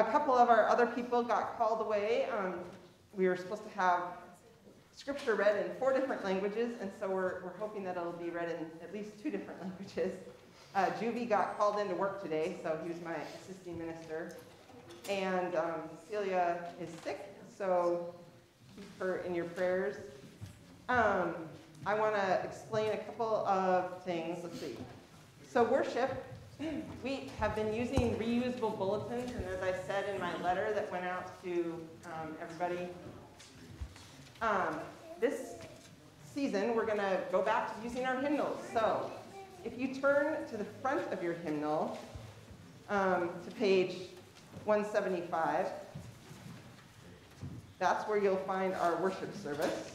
A couple of our other people got called away. Um, we were supposed to have scripture read in four different languages, and so we're, we're hoping that it'll be read in at least two different languages. Uh, Juvie got called into work today, so he was my assisting minister. And um, Celia is sick, so keep her in your prayers. Um, I want to explain a couple of things. Let's see. So, worship, we have been using reusable bulletins, and as I said in my letter that went out to um, everybody, um, this season we're going to go back to using our hymnals. So, if you turn to the front of your hymnal, um, to page 175, that's where you'll find our worship service.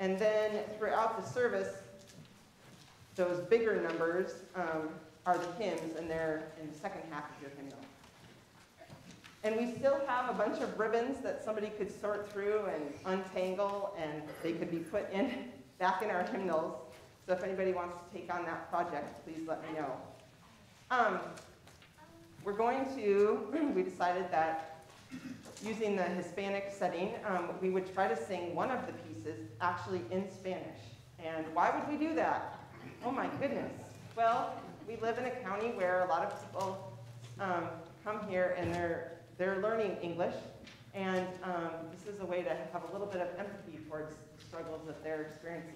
And then throughout the service, those bigger numbers um, are the hymns, and they're in the second half of your hymnal. And we still have a bunch of ribbons that somebody could sort through and untangle, and they could be put in back in our hymnals. So if anybody wants to take on that project, please let me know. Um, we're going to, we decided that using the Hispanic setting, um, we would try to sing one of the pieces actually in Spanish. And why would we do that? Oh my goodness. Well, we live in a county where a lot of people um, come here and they're, they're learning English. And um, this is a way to have a little bit of empathy towards the struggles that they're experiencing.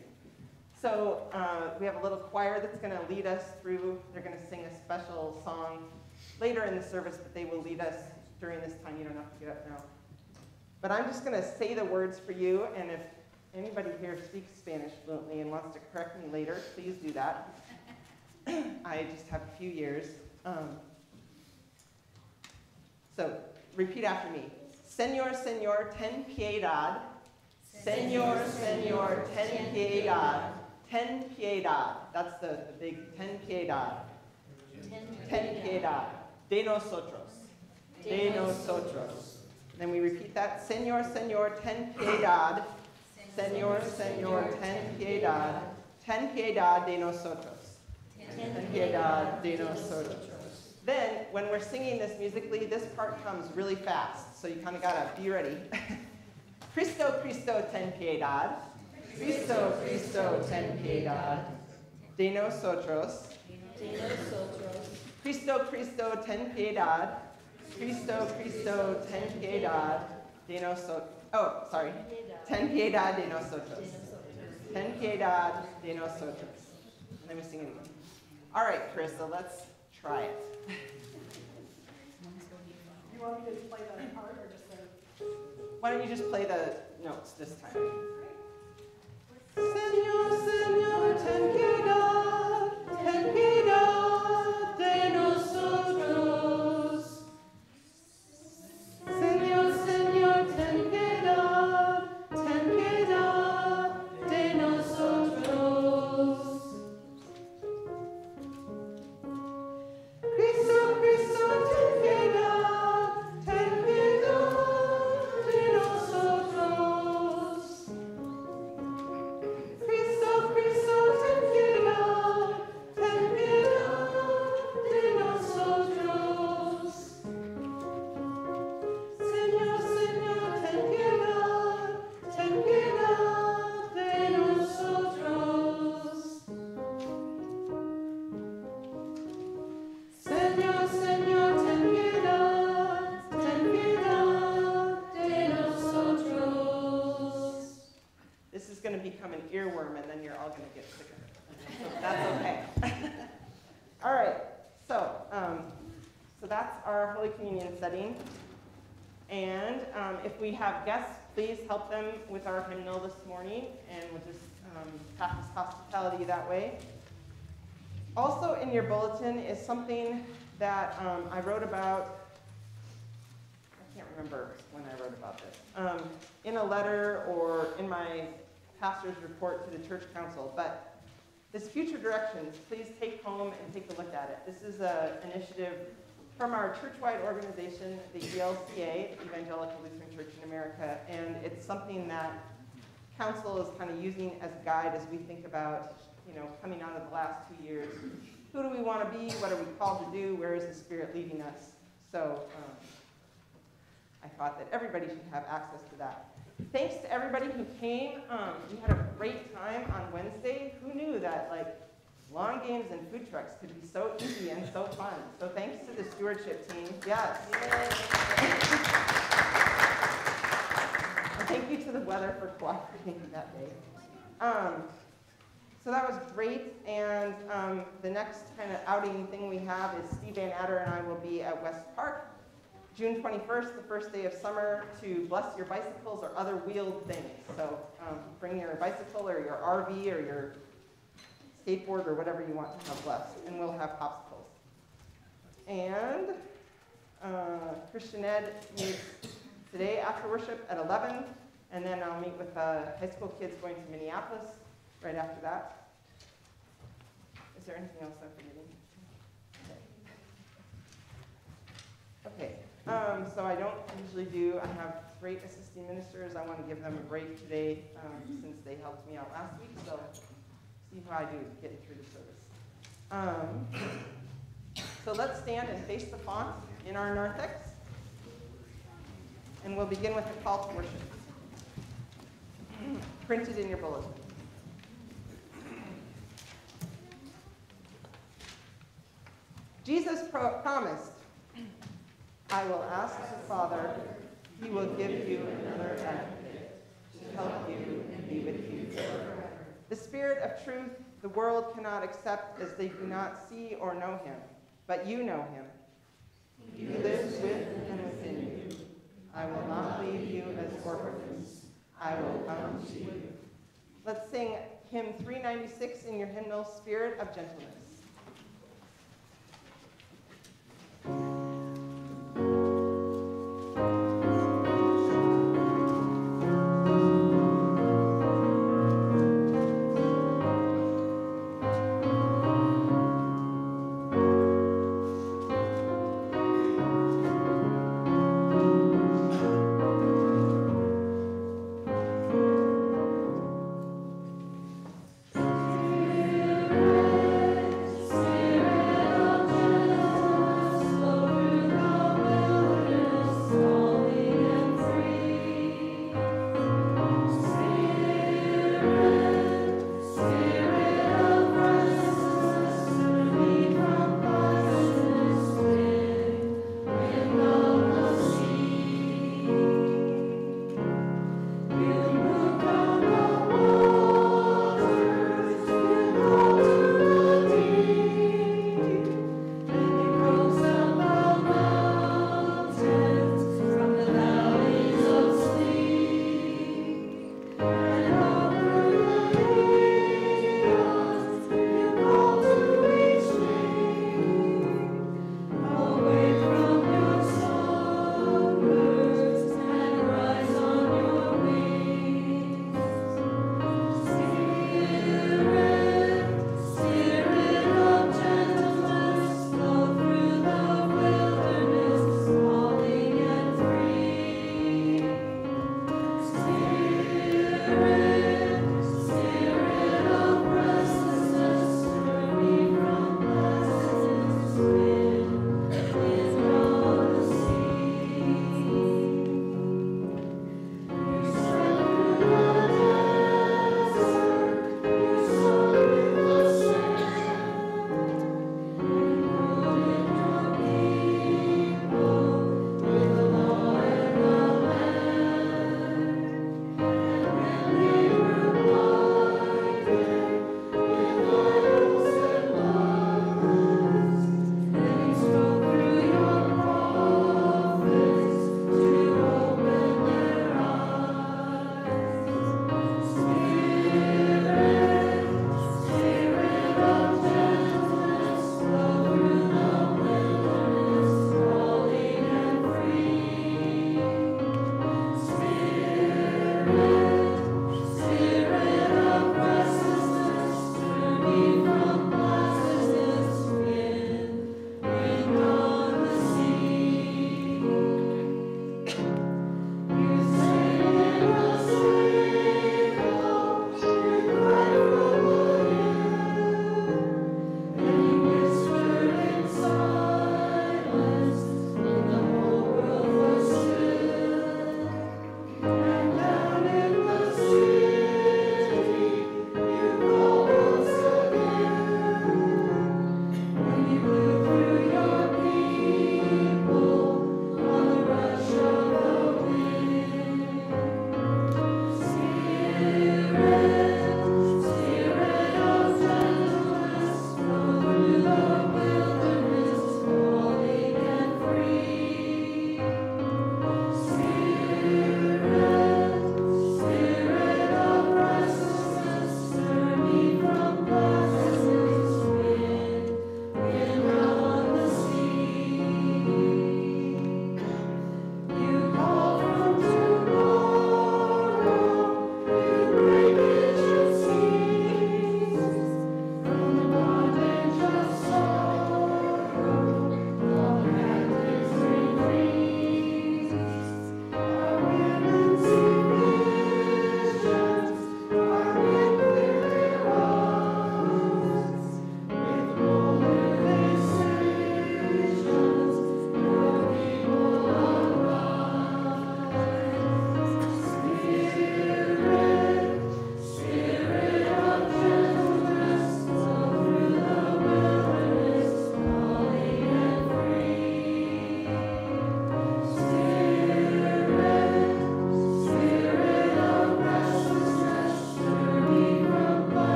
So uh, we have a little choir that's going to lead us through. They're going to sing a special song later in the service, but they will lead us during this time. You don't have to get up now. But I'm just going to say the words for you, and if anybody here speaks Spanish fluently and wants to correct me later, please do that. I just have a few years. Um, so repeat after me. Señor, Señor, ten piedad. Señor, Señor, ten piedad. Ten piedad. That's the, the big ten piedad. Ten piedad. De nosotros. De nosotros. Then we repeat that. Señor, Señor, ten piedad. Señor, Señor, ten piedad. Ten piedad de nosotros. Ten piedad de nosotros. Then, when we're singing this musically, this part comes really fast. So you kind of got to be ready. Cristo, Cristo, ten piedad. Cristo, Cristo, ten piedad de nosotros. De nosotros. Cristo, Cristo, ten piedad. Cristo, Cristo, ten piedad de nosotros. Oh, sorry. Ten piedad de nosotros. Ten piedad de nosotros. Let me sing it again. All right, Karissa, let's try it. You want me to play that part or just the? Why don't you just play the notes this time? Señor, Señor, ten piedad, with our hymnal this morning, and we'll just um, practice hospitality that way. Also in your bulletin is something that um, I wrote about. I can't remember when I wrote about this. Um, in a letter or in my pastor's report to the church council, but this future directions, please take home and take a look at it. This is an initiative from our church-wide organization, the ELCA, the Evangelical Lutheran Church in America, and it's something that council is kind of using as a guide as we think about you know, coming out of the last two years. Who do we want to be? What are we called to do? Where is the Spirit leading us? So um, I thought that everybody should have access to that. Thanks to everybody who came. Um, we had a great time on Wednesday. Who knew that like lawn games and food trucks could be so easy and so fun? So thanks to the stewardship team. Yes. And thank you to the weather for cooperating that day. Um, so that was great, and um, the next kind of outing thing we have is Steve Van Adder and I will be at West Park, June 21st, the first day of summer, to bless your bicycles or other wheeled things. So um, bring your bicycle or your RV or your skateboard or whatever you want to have left, and we'll have popsicles. And uh, Christian Ed meets today after worship at 11, and then I'll meet with uh, high school kids going to Minneapolis right after that. Is there anything else I'm forgetting? Okay, um, so I don't usually do, I have great assisting ministers. I want to give them a break today um, since they helped me out last week, so see how I do getting through the service. Um, so let's stand and face the font in our narthex. And we'll begin with the call to worship. Printed in your bulletin. Jesus pro- promised, I will ask the Father, he will give you another advocate to help you and be with you forever. The Spirit of truth the world cannot accept as they do not see or know him, but you know him. He lives with and within you. I will not leave you as orphans. I will come to you. Let's sing hymn 396 in your hymnal, Spirit of Gentleness.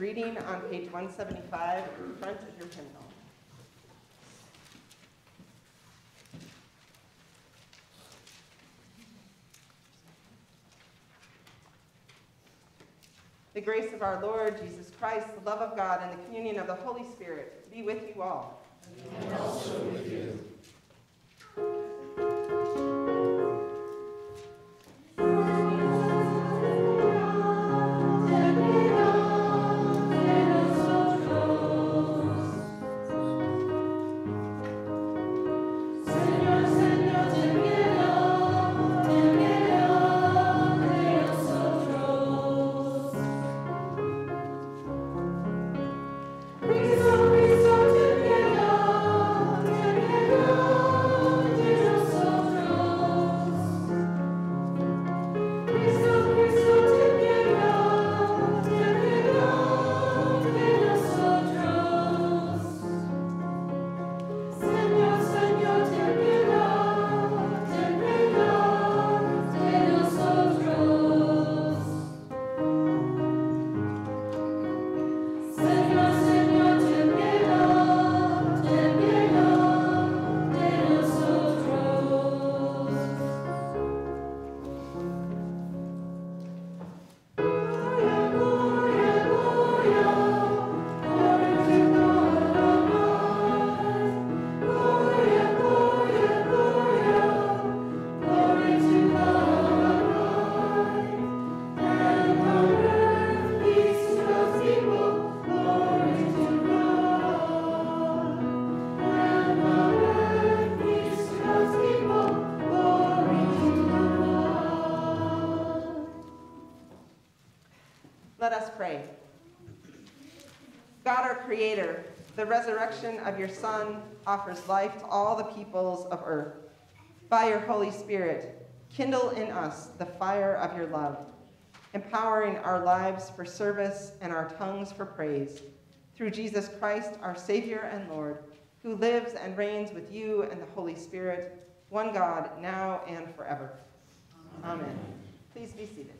Greeting on page 175 in front of your hymnal. The grace of our Lord Jesus Christ, the love of God, and the communion of the Holy Spirit be with you all. Creator, the resurrection of your Son offers life to all the peoples of earth. By your Holy Spirit, kindle in us the fire of your love, empowering our lives for service and our tongues for praise. Through Jesus Christ, our Savior and Lord, who lives and reigns with you and the Holy Spirit, one God, now and forever. Amen. Amen. Please be seated.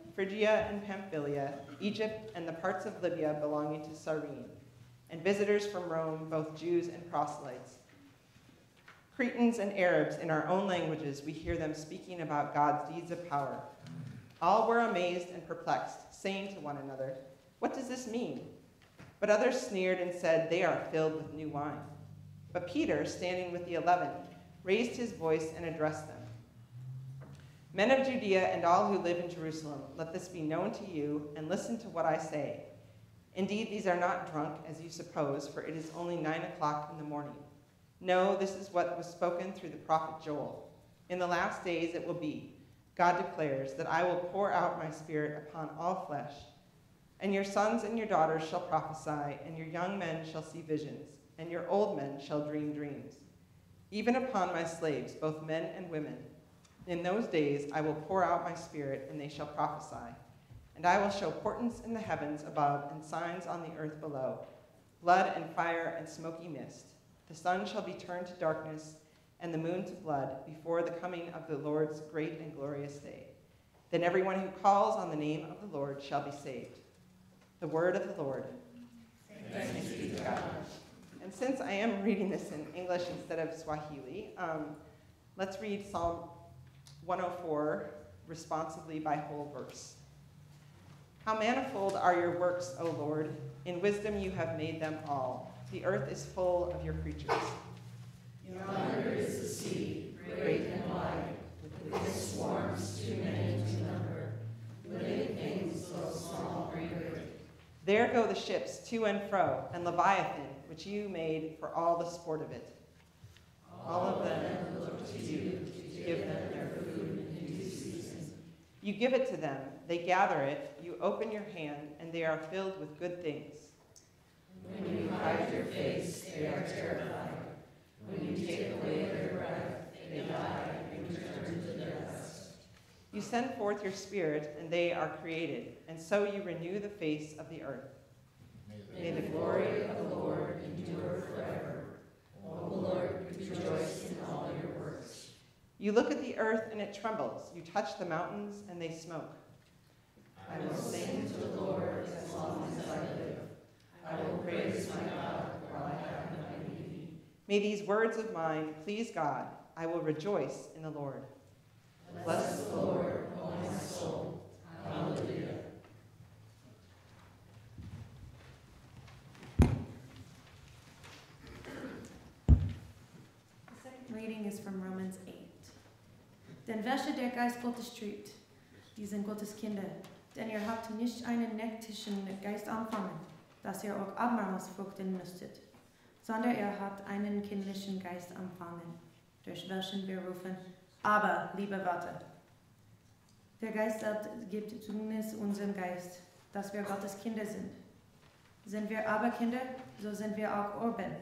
Phrygia and Pamphylia, Egypt, and the parts of Libya belonging to Cyrene, and visitors from Rome, both Jews and proselytes. Cretans and Arabs, in our own languages, we hear them speaking about God's deeds of power. All were amazed and perplexed, saying to one another, What does this mean? But others sneered and said, They are filled with new wine. But Peter, standing with the eleven, raised his voice and addressed them. Men of Judea and all who live in Jerusalem, let this be known to you, and listen to what I say. Indeed, these are not drunk, as you suppose, for it is only nine o'clock in the morning. No, this is what was spoken through the prophet Joel. In the last days it will be, God declares, that I will pour out my spirit upon all flesh. And your sons and your daughters shall prophesy, and your young men shall see visions, and your old men shall dream dreams. Even upon my slaves, both men and women, in those days I will pour out my spirit, and they shall prophesy. And I will show portents in the heavens above and signs on the earth below blood and fire and smoky mist. The sun shall be turned to darkness, and the moon to blood, before the coming of the Lord's great and glorious day. Then everyone who calls on the name of the Lord shall be saved. The word of the Lord. Thanks be to God. And since I am reading this in English instead of Swahili, um, let's read Psalm 104 responsively by whole verse. How manifold are your works, O Lord! In wisdom you have made them all. The earth is full of your creatures. Yonder is the sea, Great and wide, with its swarms too many to number, living things so small and great. There go the ships to and fro, and Leviathan, which you made for all the sport of it. All of them look to you to give them their food in due season. You give it to them, they gather it, you open your hand, and they are filled with good things. When you hide your face, they are terrified. When you take away their breath, they die and return to dust. You send forth your spirit, and they are created, and so you renew the face of the earth. May the glory of the Lord endure forever. O Lord, rejoice in all your works. You look at the earth, and it trembles. You touch the mountains, and they smoke. I will sing to the Lord as long as I live. I will praise my God while I have my being. May these words of mine please God. I will rejoice in the Lord. Bless the Lord, Denn welche der Geist Gottes trübt, die sind Gottes Kinder. Denn ihr habt nicht einen nektischen Geist empfangen, dass ihr auch fruchten müsstet, sondern ihr habt einen kindlichen Geist empfangen, durch welchen wir rufen, aber, liebe Vater. Der Geist gibt Zeugnis unserem Geist, dass wir Gottes Kinder sind. Sind wir aber Kinder, so sind wir auch Erben,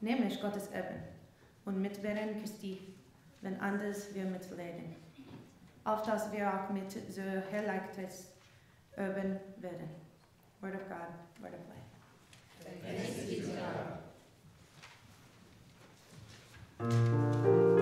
nämlich Gottes Erben und Mitwähren Christi, wenn anders wir mitleiden, auf dass wir auch mit so Herrlichkeits Erben werden. Word of God, Word of life. Thanks be to God.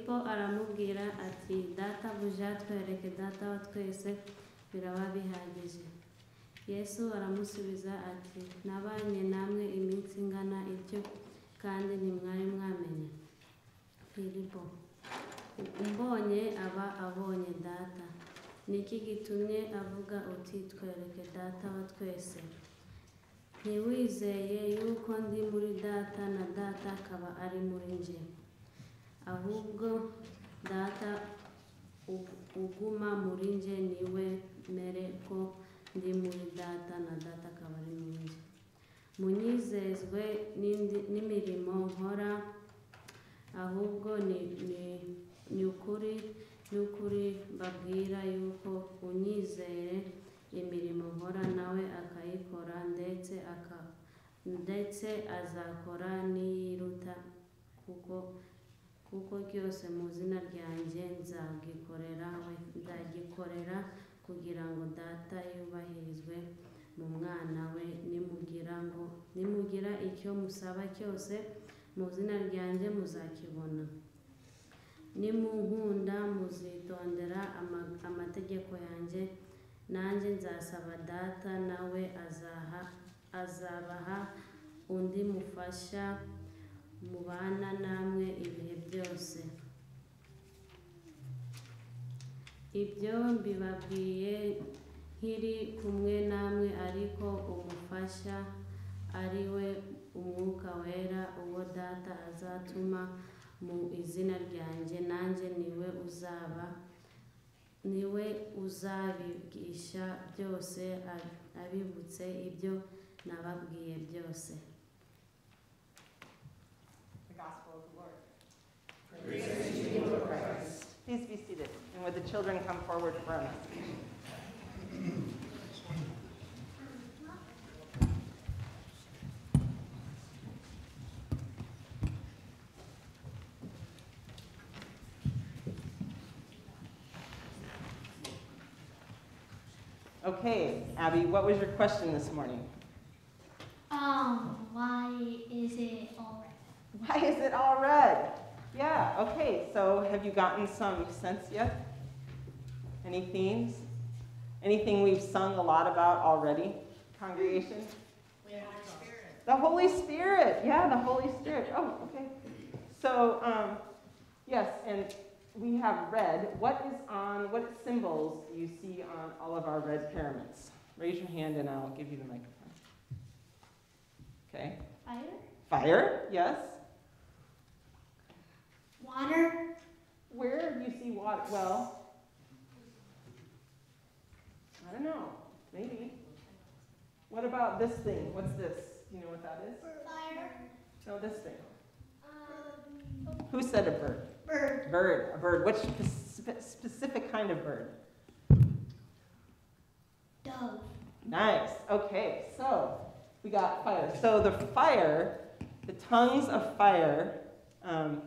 Filipo aramubwira ati databuja twereke data wa twese biraba bihagije yesu aramusubiza ati nabanye namwe iminsi ingana ityo kandi ntimwari mwamenya. Filipo umbonye aba abonye data. Niki gitumye avuga uti twereke data wa twese? Ntiwizeye yuko ndi muri data na data akaba ari muri nje ahubwo data uguma muri nje ni we mere ko ndi muri data na data akaba ari muri nje munyizezwe n'imirimo nkora ahubwo ni, ukuri ni ukuri mbabwira yuko unyizere imirimo nkora nawe akayikora ndetse ndetse azakora n'iyiruta kuko kuko ryose mu izina ryanjye nzagikorera nzagikorera kugira ngo data yubahirizwe mu mwana we nimugira ngo nimugira icyo musaba cyose mu izina ryanjye muzakibona. Nimunkunda muzitondera ama- amategeko yanjye nanjye nzasaba data nawe azaha azabaha undi mufasha mubana namwe ibihe byose. Ibyo mbibabwiye nkiri kumwe namwe ariko umufasha ari we umwuka wera uwo data azatuma mu izina ryanjye nanjye ni we uzaba ni we uzabigisha byose ab- abibutse ibyo nababwiye byose. Please be seated, and would the children come forward for message? Okay, Abby, what was your question this morning? Um, why is it all red? Why is it all red? Yeah, okay, so have you gotten some sense yet? Any themes? Anything we've sung a lot about already, congregation? The Holy Spirit, yeah, the Holy Spirit. Oh, okay. So, um, yes, and we have red. What is on, what symbols do you see on all of our red pyramids? Raise your hand and I'll give you the microphone. Okay. Fire? Fire, yes. Water? Where do you see water? Well, I don't know. Maybe. What about this thing? What's this? You know what that is? Fire? No, this thing. Um, Who said a bird? bird. Bird. A bird. Which spec- specific kind of bird? Dove. Nice. Okay, so we got fire. So the fire, the tongues of fire, um,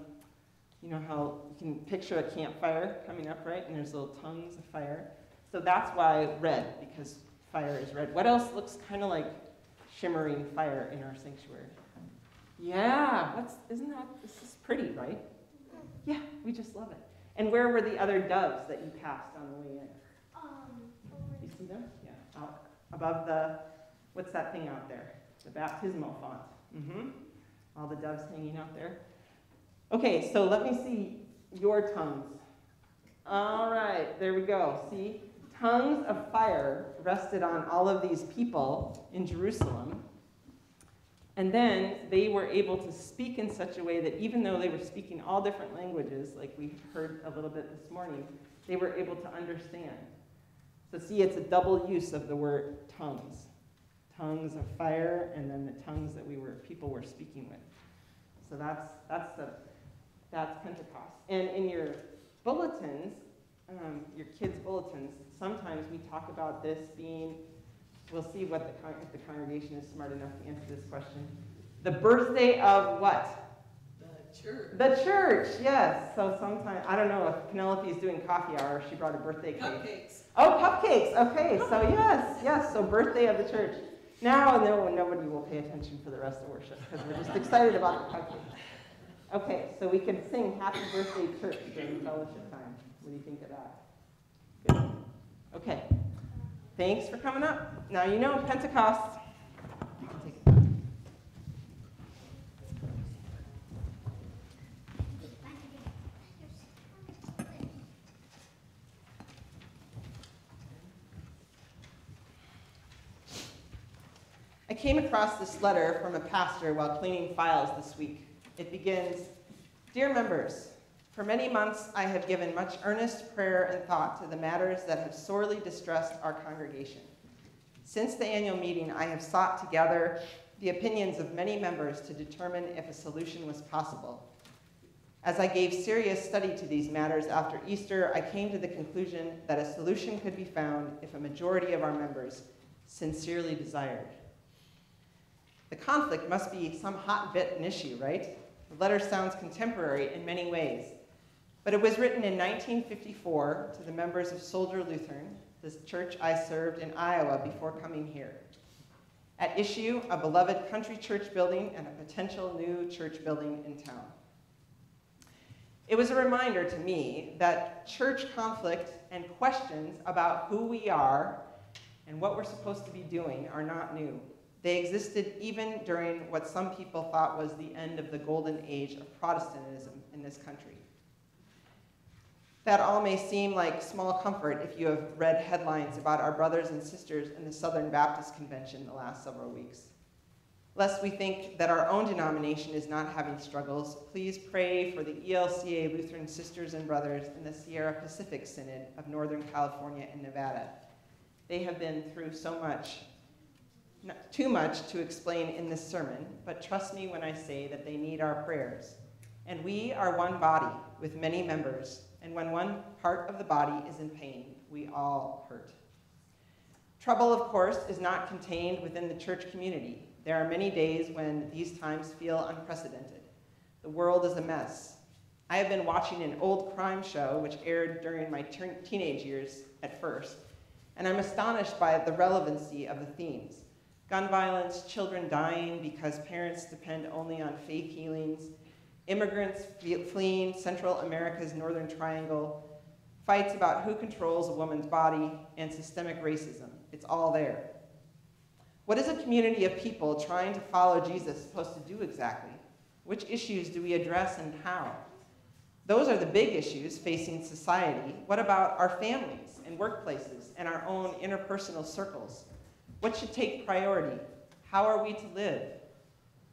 you know how you can picture a campfire coming up, right? And there's little tongues of fire. So that's why red, because fire is red. What else looks kind of like shimmering fire in our sanctuary? Yeah, what's, isn't that, this is pretty, right? Yeah, we just love it. And where were the other doves that you passed on the way in? Um, You see them? Yeah, out above the, what's that thing out there? The baptismal font. Mm-hmm. All the doves hanging out there. Okay, so let me see your tongues. All right, there we go. See? Tongues of fire rested on all of these people in Jerusalem. And then they were able to speak in such a way that even though they were speaking all different languages, like we heard a little bit this morning, they were able to understand. So see, it's a double use of the word tongues. Tongues of fire, and then the tongues that we were people were speaking with. So that's that's the that's Pentecost. And in your bulletins, um, your kids' bulletins, sometimes we talk about this being. We'll see what the if the congregation is smart enough to answer this question. The birthday of what? The church. The church, yes. So sometimes I don't know if Penelope is doing coffee hour. She brought a birthday cake. Cupcakes. Oh, cupcakes. Okay, so yes, yes. So birthday of the church. Now, no, nobody will pay attention for the rest of worship because we're just excited about the cupcakes. Okay, so we can sing Happy Birthday Church during fellowship time. What do you think of that? Good. Okay. Thanks for coming up. Now you know Pentecost. You can take it. I came across this letter from a pastor while cleaning files this week. It begins Dear members, for many months I have given much earnest prayer and thought to the matters that have sorely distressed our congregation. Since the annual meeting, I have sought to gather the opinions of many members to determine if a solution was possible. As I gave serious study to these matters after Easter, I came to the conclusion that a solution could be found if a majority of our members sincerely desired. The conflict must be some hot button issue, right? The letter sounds contemporary in many ways, but it was written in 1954 to the members of Soldier Lutheran, the church I served in Iowa before coming here. At issue, a beloved country church building and a potential new church building in town. It was a reminder to me that church conflict and questions about who we are and what we're supposed to be doing are not new. They existed even during what some people thought was the end of the golden age of Protestantism in this country. That all may seem like small comfort if you have read headlines about our brothers and sisters in the Southern Baptist Convention the last several weeks. Lest we think that our own denomination is not having struggles, please pray for the ELCA Lutheran sisters and brothers in the Sierra Pacific Synod of Northern California and Nevada. They have been through so much too much to explain in this sermon, but trust me when I say that they need our prayers. And we are one body with many members, and when one part of the body is in pain, we all hurt. Trouble, of course, is not contained within the church community. There are many days when these times feel unprecedented. The world is a mess. I have been watching an old crime show which aired during my teenage years at first, and I'm astonished by the relevancy of the themes gun violence, children dying because parents depend only on faith healings, immigrants fleeing Central America's Northern Triangle, fights about who controls a woman's body, and systemic racism. It's all there. What is a community of people trying to follow Jesus supposed to do exactly? Which issues do we address and how? Those are the big issues facing society. What about our families and workplaces and our own interpersonal circles? What should take priority? How are we to live?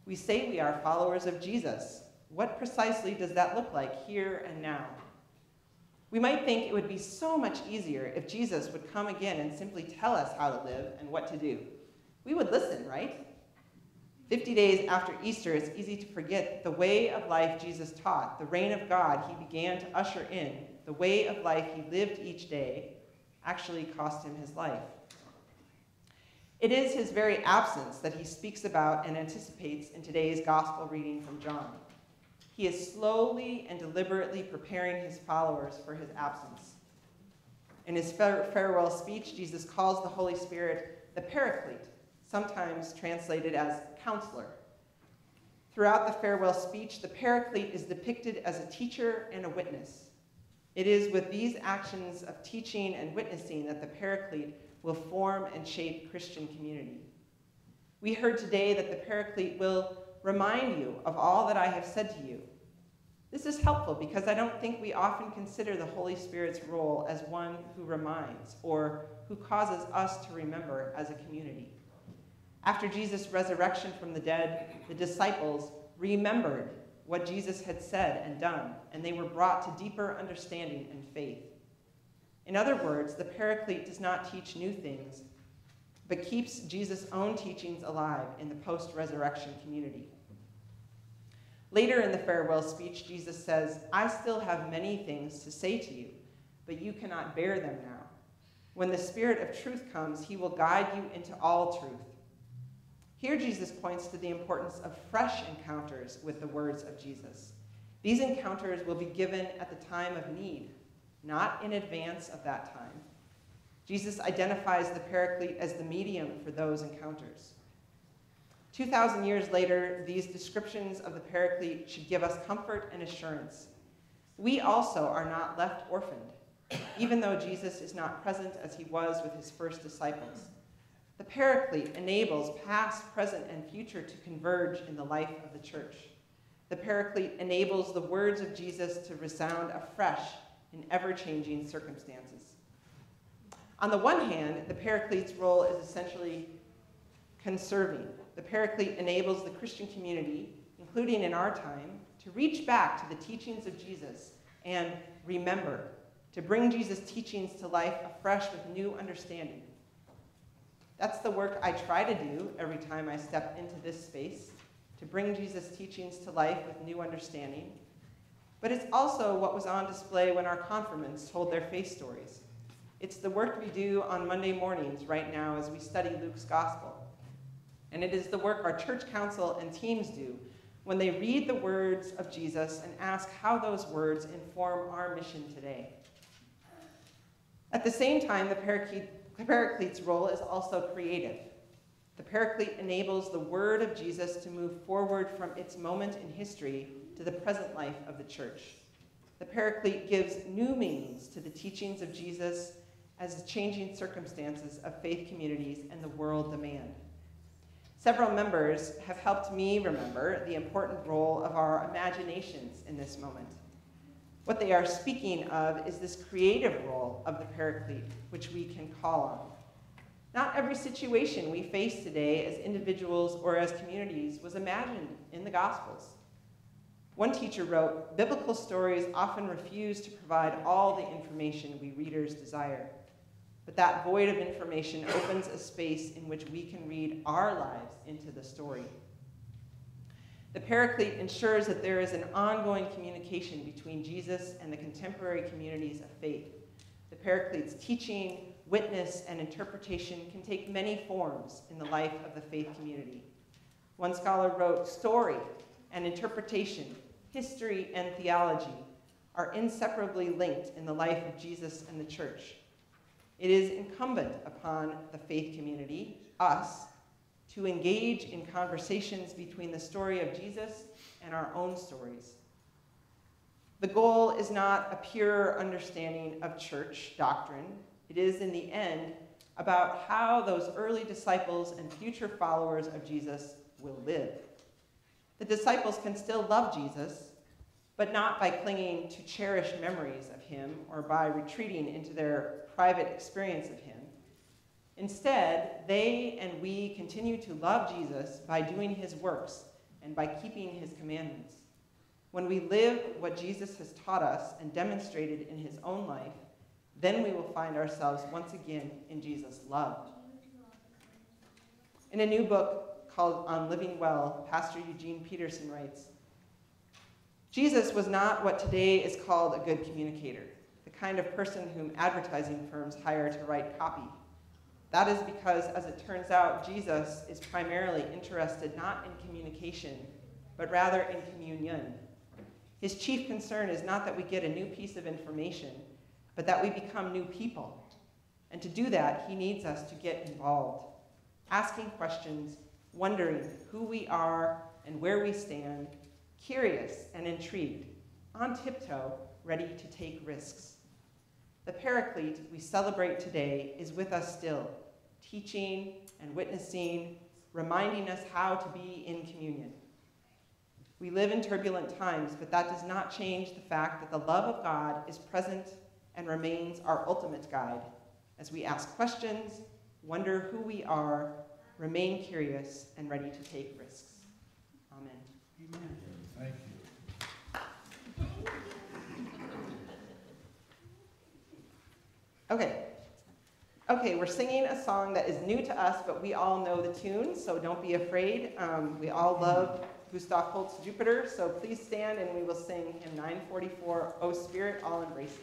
We say we are followers of Jesus. What precisely does that look like here and now? We might think it would be so much easier if Jesus would come again and simply tell us how to live and what to do. We would listen, right? 50 days after Easter, it's easy to forget the way of life Jesus taught, the reign of God he began to usher in, the way of life he lived each day actually cost him his life. It is his very absence that he speaks about and anticipates in today's gospel reading from John. He is slowly and deliberately preparing his followers for his absence. In his farewell speech, Jesus calls the Holy Spirit the Paraclete, sometimes translated as counselor. Throughout the farewell speech, the Paraclete is depicted as a teacher and a witness. It is with these actions of teaching and witnessing that the Paraclete will form and shape Christian community. We heard today that the Paraclete will remind you of all that I have said to you. This is helpful because I don't think we often consider the Holy Spirit's role as one who reminds or who causes us to remember as a community. After Jesus' resurrection from the dead, the disciples remembered what Jesus had said and done, and they were brought to deeper understanding and faith. In other words, the Paraclete does not teach new things, but keeps Jesus' own teachings alive in the post resurrection community. Later in the farewell speech, Jesus says, I still have many things to say to you, but you cannot bear them now. When the Spirit of truth comes, he will guide you into all truth. Here, Jesus points to the importance of fresh encounters with the words of Jesus. These encounters will be given at the time of need, not in advance of that time. Jesus identifies the Paraclete as the medium for those encounters. 2,000 years later, these descriptions of the Paraclete should give us comfort and assurance. We also are not left orphaned, even though Jesus is not present as he was with his first disciples. The Paraclete enables past, present, and future to converge in the life of the church. The Paraclete enables the words of Jesus to resound afresh in ever changing circumstances. On the one hand, the Paraclete's role is essentially conserving. The Paraclete enables the Christian community, including in our time, to reach back to the teachings of Jesus and remember, to bring Jesus' teachings to life afresh with new understanding. That's the work I try to do every time I step into this space, to bring Jesus' teachings to life with new understanding but it's also what was on display when our confirmants told their faith stories. It's the work we do on Monday mornings right now as we study Luke's gospel. And it is the work our church council and teams do when they read the words of Jesus and ask how those words inform our mission today. At the same time, the Paraclete's role is also creative. The Paraclete enables the word of Jesus to move forward from its moment in history to the present life of the church. The Paraclete gives new meanings to the teachings of Jesus as the changing circumstances of faith communities and the world demand. Several members have helped me remember the important role of our imaginations in this moment. What they are speaking of is this creative role of the Paraclete, which we can call on. Not every situation we face today as individuals or as communities was imagined in the Gospels. One teacher wrote, biblical stories often refuse to provide all the information we readers desire. but that void of information opens a space in which we can read our lives into the story. The Paraclete ensures that there is an ongoing communication between Jesus and the contemporary communities of faith. The Paraclete's teaching, witness, and interpretation can take many forms in the life of the faith community. One scholar wrote, Story and interpretation, history and theology are inseparably linked in the life of Jesus and the church. It is incumbent upon the faith community, us, to engage in conversations between the story of Jesus and our own stories. The goal is not a pure understanding of church doctrine. It is, in the end, about how those early disciples and future followers of Jesus will live. The disciples can still love Jesus, but not by clinging to cherished memories of him or by retreating into their private experience of him. Instead, they and we continue to love Jesus by doing his works and by keeping his commandments. When we live what Jesus has taught us and demonstrated in his own life, then we will find ourselves once again in Jesus' love. In a new book called On Living Well, Pastor Eugene Peterson writes Jesus was not what today is called a good communicator, the kind of person whom advertising firms hire to write copy. That is because, as it turns out, Jesus is primarily interested not in communication, but rather in communion. His chief concern is not that we get a new piece of information, but that we become new people. And to do that, he needs us to get involved, asking questions, wondering who we are and where we stand, curious and intrigued, on tiptoe, ready to take risks. The Paraclete we celebrate today is with us still, teaching and witnessing, reminding us how to be in communion. We live in turbulent times, but that does not change the fact that the love of God is present and remains our ultimate guide as we ask questions, wonder who we are, remain curious, and ready to take risks. Amen. Amen. Thank you. Okay. Okay, we're singing a song that is new to us, but we all know the tune, so don't be afraid. Um, we all love Gustav Holst's Jupiter, so please stand and we will sing hymn 944, O Spirit, all embracing.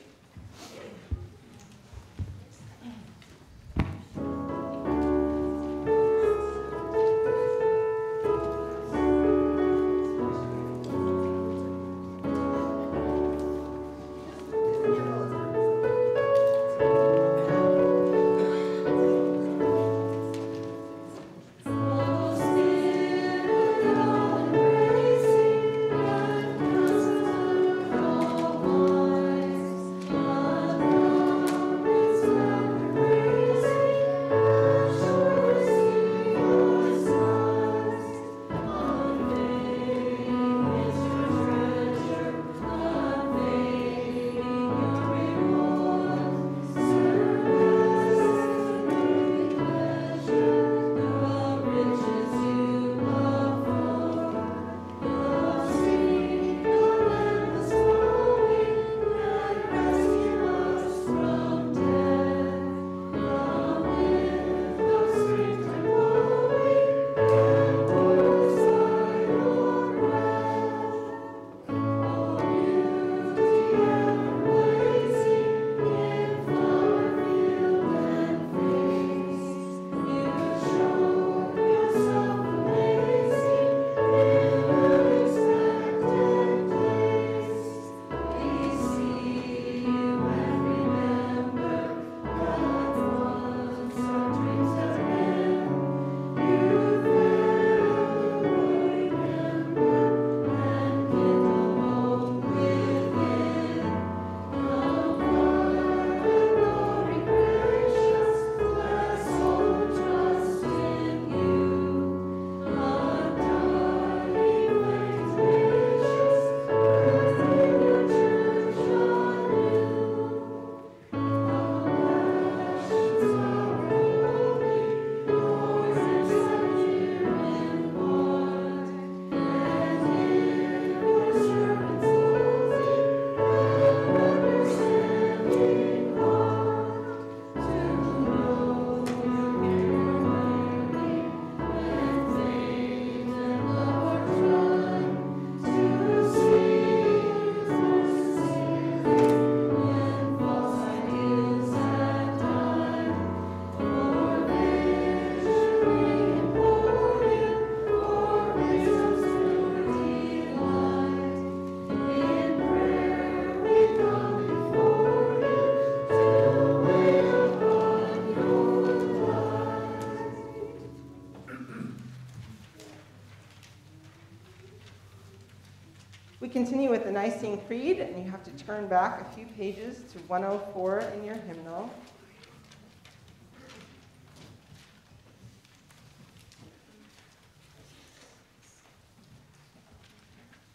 Continue with the Nicene Creed, and you have to turn back a few pages to 104 in your hymnal.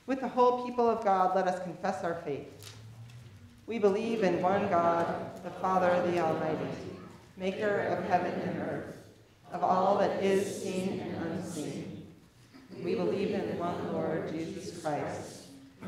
With the whole people of God, let us confess our faith. We believe in one God, the Father, the Almighty, maker of heaven and earth, of all that is seen and unseen. We believe in one Lord Jesus Christ,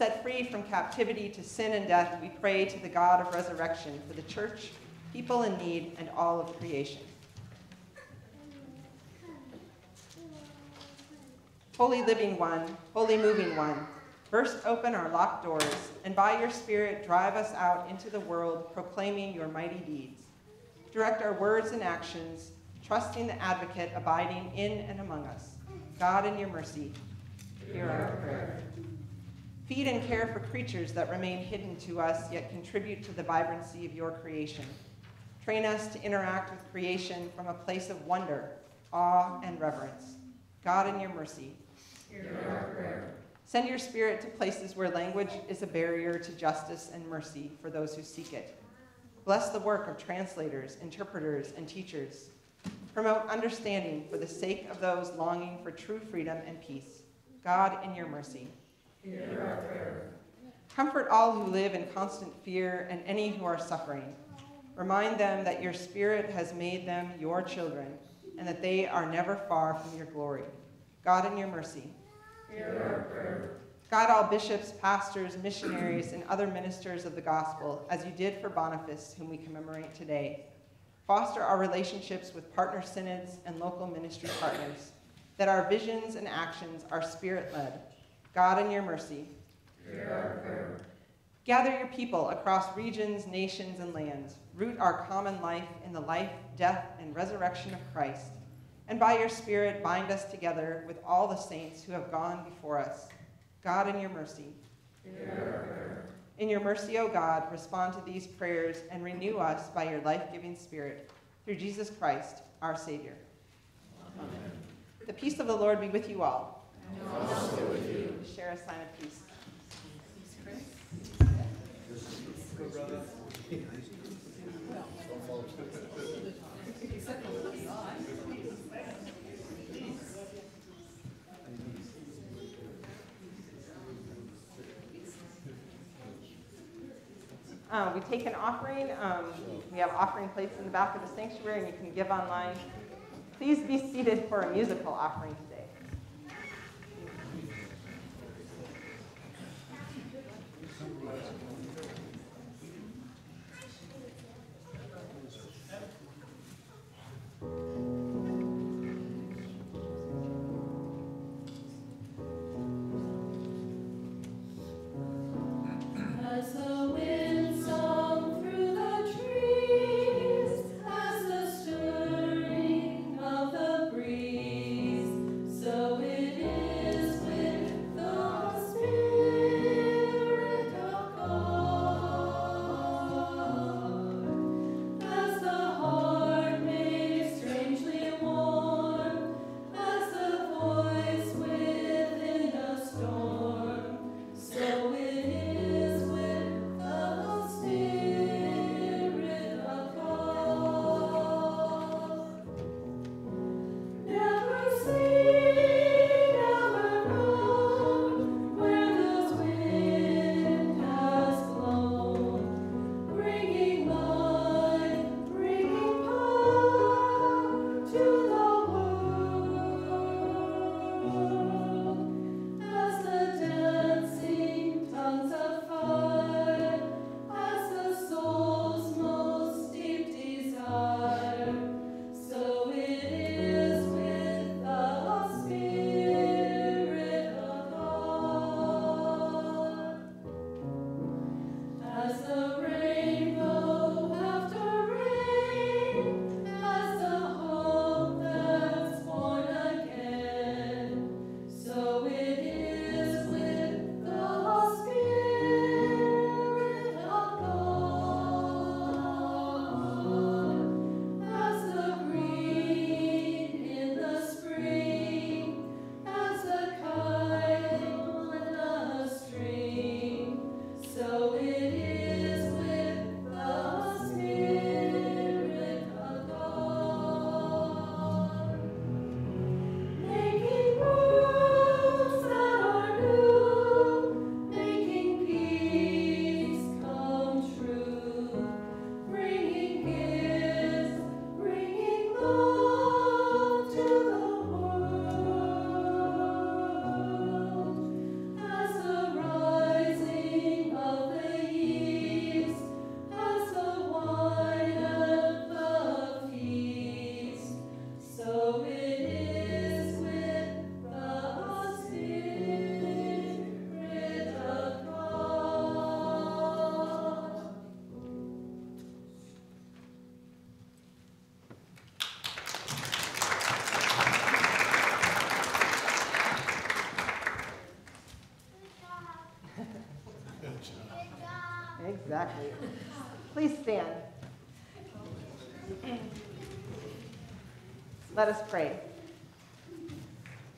Set free from captivity to sin and death, we pray to the God of resurrection for the church, people in need, and all of creation. Holy living one, holy moving one, burst open our locked doors, and by your Spirit drive us out into the world proclaiming your mighty deeds. Direct our words and actions, trusting the advocate abiding in and among us. God, in your mercy, hear our prayer. Feed and care for creatures that remain hidden to us, yet contribute to the vibrancy of your creation. Train us to interact with creation from a place of wonder, awe, and reverence. God, in your mercy, hear our prayer. Send your spirit to places where language is a barrier to justice and mercy for those who seek it. Bless the work of translators, interpreters, and teachers. Promote understanding for the sake of those longing for true freedom and peace. God, in your mercy. Comfort all who live in constant fear and any who are suffering. Remind them that your Spirit has made them your children and that they are never far from your glory. God, in your mercy. Hear our prayer. Guide all bishops, pastors, missionaries, and other ministers of the gospel, as you did for Boniface, whom we commemorate today. Foster our relationships with partner synods and local ministry partners, that our visions and actions are spirit led. God, in your mercy. Gather your people across regions, nations, and lands. Root our common life in the life, death, and resurrection of Christ. And by your Spirit, bind us together with all the saints who have gone before us. God, in your mercy. In your mercy, O God, respond to these prayers and renew us by your life giving Spirit. Through Jesus Christ, our Savior. Amen. The peace of the Lord be with you all. Share a sign of peace. Uh, we take an offering. Um, we have offering plates in the back of the sanctuary, and you can give online. Please be seated for a musical offering Exactly. Please stand. Let us pray.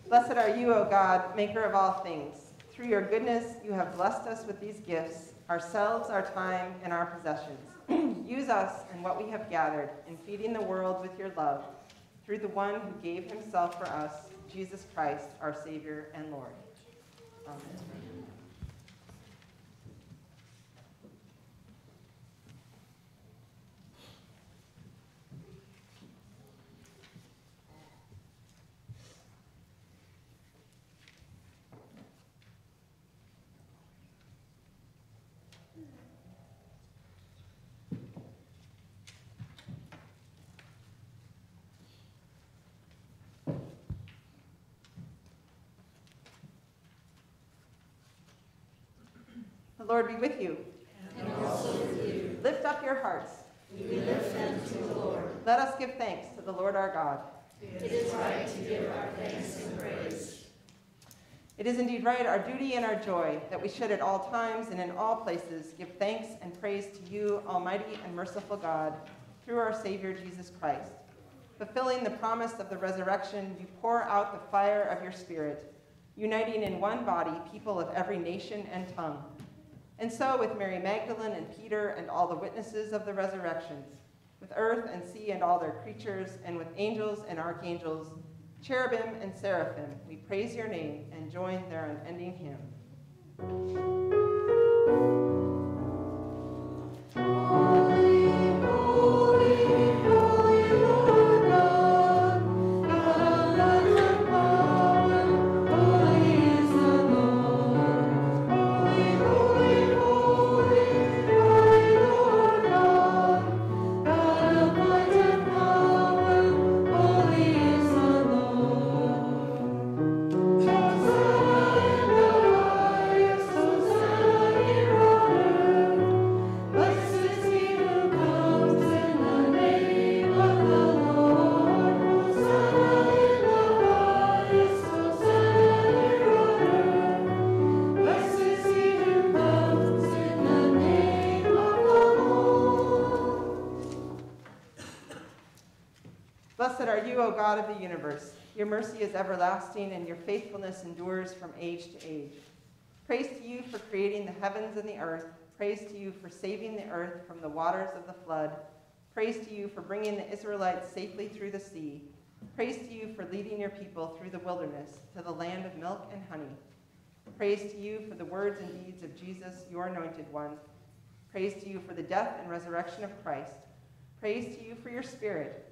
Blessed are you, O God, maker of all things. Through your goodness, you have blessed us with these gifts, ourselves, our time, and our possessions. Use us and what we have gathered in feeding the world with your love, through the one who gave himself for us, Jesus Christ, our Savior and Lord. Amen. The Lord be with you. And also with you. Lift up your hearts. We lift them to the Lord. Let us give thanks to the Lord our God. It is right to give our thanks and praise. It is indeed right, our duty and our joy, that we should at all times and in all places give thanks and praise to you, Almighty and merciful God, through our Savior Jesus Christ. Fulfilling the promise of the resurrection, you pour out the fire of your Spirit, uniting in one body people of every nation and tongue. And so, with Mary Magdalene and Peter and all the witnesses of the resurrections, with earth and sea and all their creatures, and with angels and archangels, cherubim and seraphim, we praise your name and join their unending hymn. You, O God of the universe. Your mercy is everlasting, and your faithfulness endures from age to age. Praise to you for creating the heavens and the earth. Praise to you for saving the earth from the waters of the flood. Praise to you for bringing the Israelites safely through the sea. Praise to you for leading your people through the wilderness to the land of milk and honey. Praise to you for the words and deeds of Jesus, your anointed one. Praise to you for the death and resurrection of Christ. Praise to you for your spirit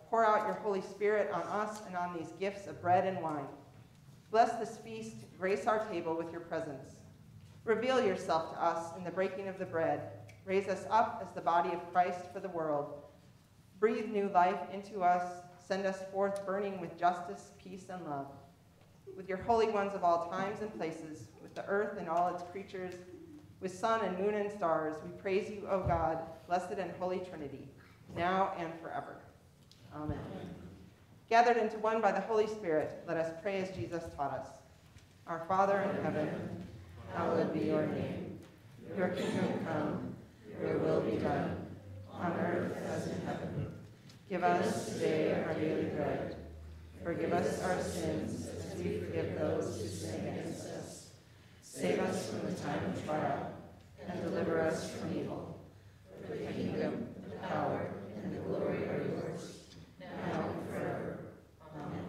pour out your Holy Spirit on us and on these gifts of bread and wine. Bless this feast, grace our table with your presence. Reveal yourself to us in the breaking of the bread. Raise us up as the body of Christ for the world. Breathe new life into us. Send us forth burning with justice, peace, and love. With your holy ones of all times and places, with the earth and all its creatures, with sun and moon and stars, we praise you, O God, blessed and holy Trinity, now and forever. Amen. Gathered into one by the Holy Spirit, let us pray as Jesus taught us. Our Father in heaven, hallowed be your name. Your kingdom come, your will be done, on earth as in heaven. Give us today our daily bread. Forgive us our sins as we forgive those who sin against us. Save us from the time of trial and deliver us from evil. For the kingdom, the power, and the glory are yours, now and forever. Amen.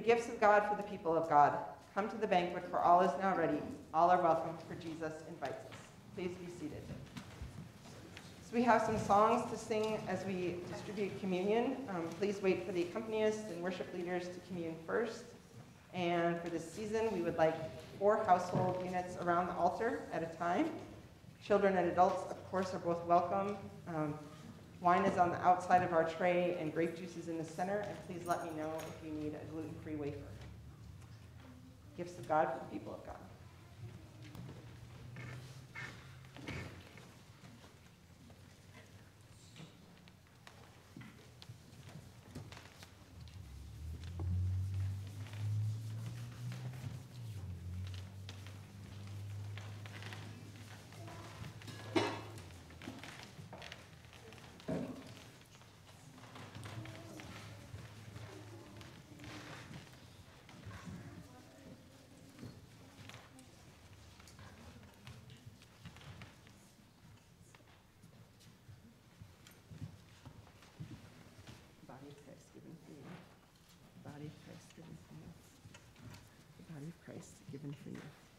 The gifts of God for the people of God. Come to the banquet, for all is now ready. All are welcome, for Jesus invites us. Please be seated. So we have some songs to sing as we distribute communion. Um, please wait for the accompanists and worship leaders to commune first. And for this season, we would like four household units around the altar at a time. Children and adults, of course, are both welcome. Um, Wine is on the outside of our tray and grape juice is in the center, and please let me know if you need a gluten-free wafer. Gifts of God for the people of God. Body of Christ given for you. Body of Christ given for The body of Christ given for you.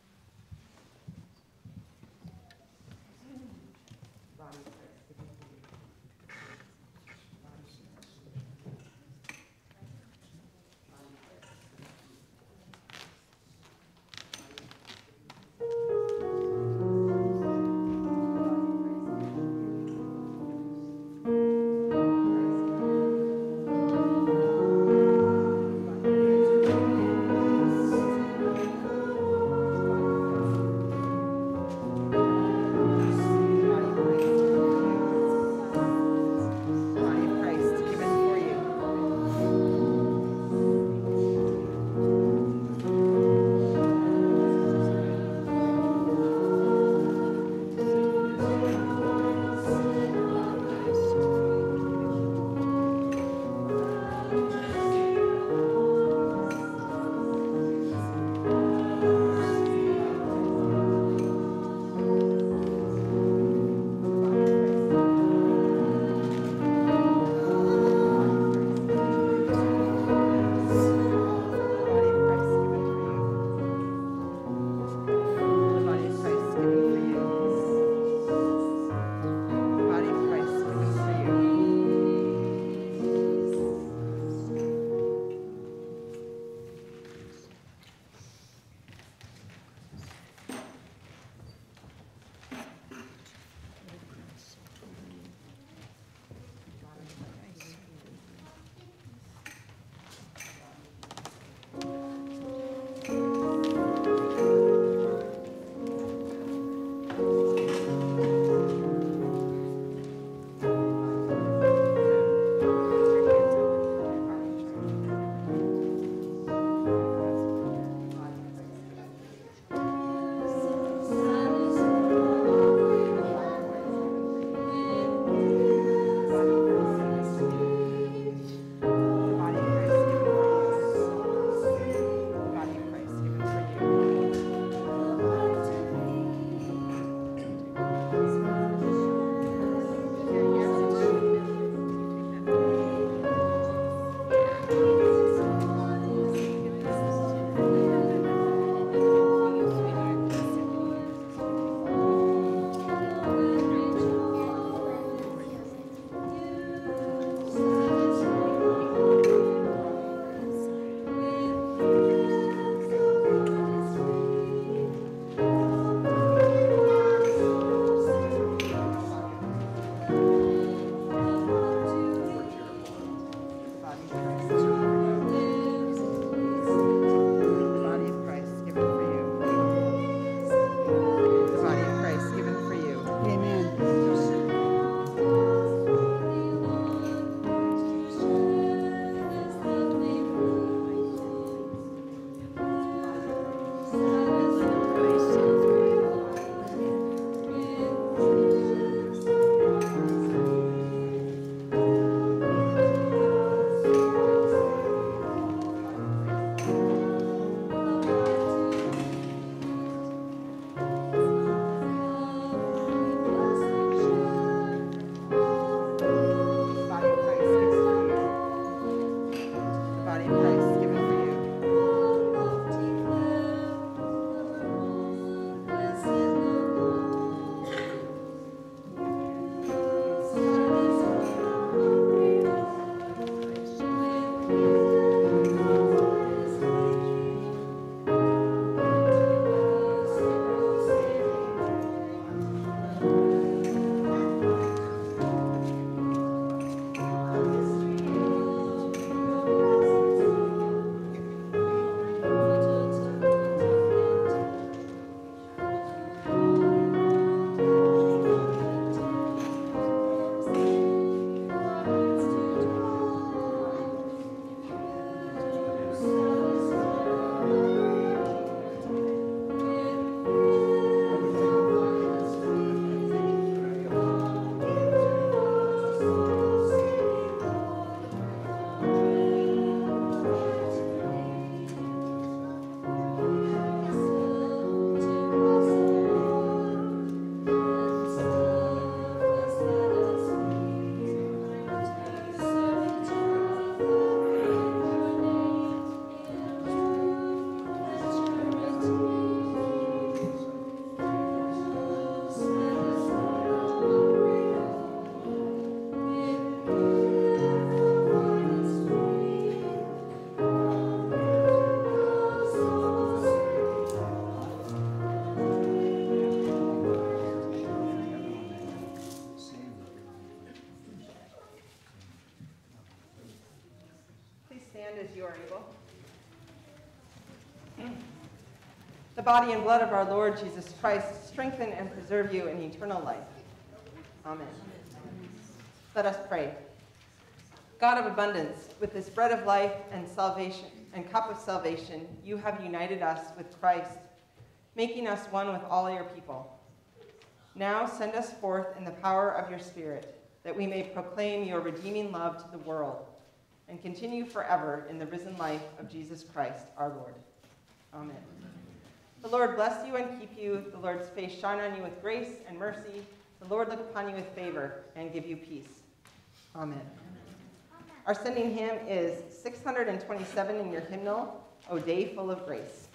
The body and blood of our Lord Jesus Christ strengthen and preserve you in eternal life. Amen. Let us pray. God of abundance, with this bread of life and salvation and cup of salvation, you have united us with Christ, making us one with all your people. Now send us forth in the power of your Spirit, that we may proclaim your redeeming love to the world and continue forever in the risen life of Jesus Christ our Lord. Amen. The Lord bless you and keep you. The Lord's face shine on you with grace and mercy. The Lord look upon you with favor and give you peace. Amen. Our sending hymn is 627 in your hymnal, O Day Full of Grace.